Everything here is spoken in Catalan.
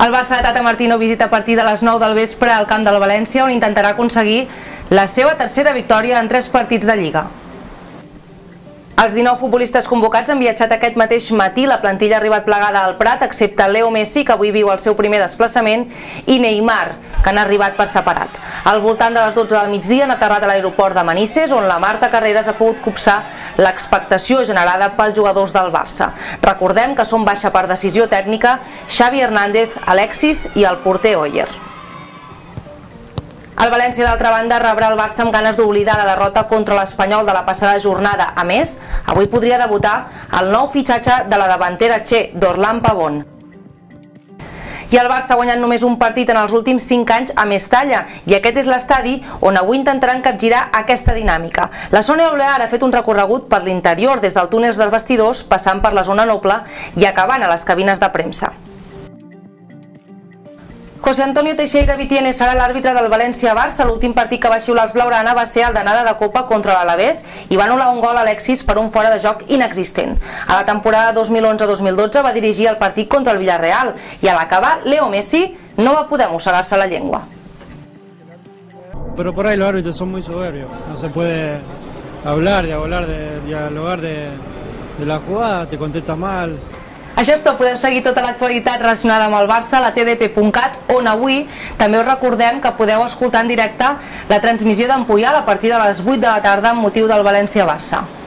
El Barça de Tata Martino visita a partir de les 9 del vespre al camp del València on intentarà aconseguir la seva tercera victòria en tres partits de Lliga. Els 19 futbolistes convocats han viatjat aquest mateix matí. La plantilla ha arribat plegada al Prat, excepte Leo Messi, que avui viu el seu primer desplaçament, i Neymar, que han arribat per separat. Al voltant de les 12 del migdia han aterrat a l'aeroport de Manises, on la Marta Carreras ha pogut copsar l'expectació generada pels jugadors del Barça. Recordem que són baixa per decisió tècnica Xavi Hernández, Alexis i el porter Oyer. El València, d'altra banda, rebrà el Barça amb ganes d'oblidar la derrota contra l'Espanyol de la passada jornada. A més, avui podria debutar el nou fitxatge de la davantera Che, d'Orlan Pavón. I el Barça ha guanyat només un partit en els últims 5 anys a Mestalla i aquest és l'estadi on avui intentaran capgirar aquesta dinàmica. La Sònia Olear ha fet un recorregut per l'interior des del túnel dels vestidors passant per la zona noble i acabant a les cabines de premsa. José Antonio Teixeira Vitiene serà l'àrbitre del València-Barça. L'últim partit que va xiular els Blaurana va ser el d'anada de Copa contra l'Alavés i va anul·lar un gol a Alexis per un fora de joc inexistent. A la temporada 2011-2012 va dirigir el partit contra el Villarreal i a l'acabar Leo Messi no va poder mossegar-se la llengua. Pero por ahí los árbitros son muy soberbios, no se puede hablar, dialogar de, dialogar de, de la jugada, te contesta mal, això és tot, podeu seguir tota l'actualitat relacionada amb el Barça a la tdp.cat, on avui també us recordem que podeu escoltar en directe la transmissió d'Empollal a partir de les 8 de la tarda amb motiu del València-Barça.